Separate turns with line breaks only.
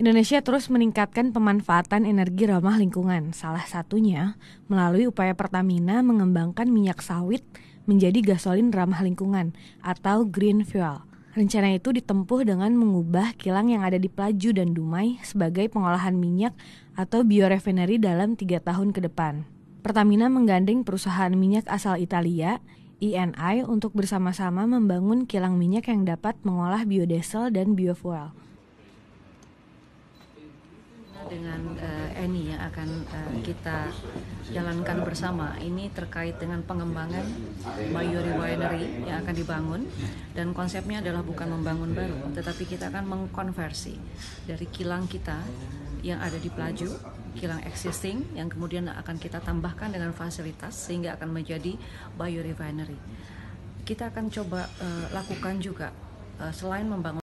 Indonesia terus meningkatkan pemanfaatan energi ramah lingkungan. Salah satunya melalui upaya Pertamina mengembangkan minyak sawit menjadi gasolin ramah lingkungan atau green fuel. Rencana itu ditempuh dengan mengubah kilang yang ada di Pelaju dan Dumai sebagai pengolahan minyak atau biorefinery dalam tiga tahun ke depan. Pertamina menggandeng perusahaan minyak asal Italia, INI, untuk bersama-sama membangun kilang minyak yang dapat mengolah biodiesel dan biofuel
dengan uh, Eni yang akan uh, kita jalankan bersama. Ini terkait dengan pengembangan biorefinery yang akan dibangun. Dan konsepnya adalah bukan membangun baru tetapi kita akan mengkonversi dari kilang kita yang ada di Pelaju kilang existing yang kemudian akan kita tambahkan dengan fasilitas sehingga akan menjadi biorefinery kita akan coba uh, lakukan juga uh, selain membangun